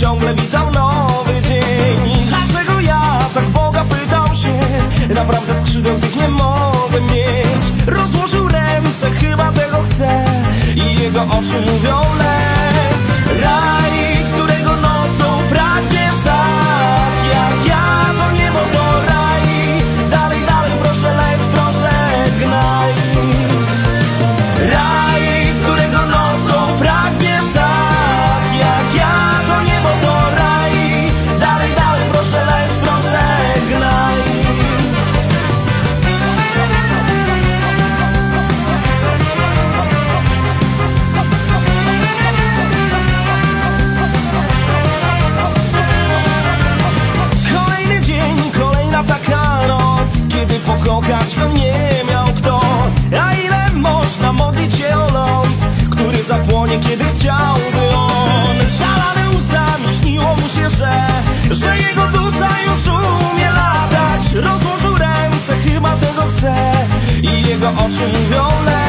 ciągle witał nowy dzień. Dlaczego ja tak Boga pytał się? Naprawdę skrzydeł tych nie mogę mieć. Rozłożył ręce, chyba tego chce I jego oczy mówią lepiej pokochać go nie miał kto A ile można modlić się o ląd Który zapłonie, kiedy chciałby on? Zalany łzami śniło mu się, że Że jego dusza już umie latać. Rozłożył ręce, chyba tego chce I jego oczy mówią leć